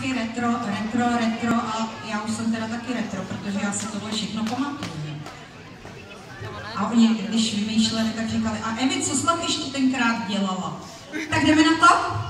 vždycky retro, retro, retro a já už jsem teda taky retro, protože já si tohle všechno pamatuju. A oni, když vymýšleli, tak říkali, a Emi, co jsi tam ještě tenkrát dělala? Tak jdeme na to?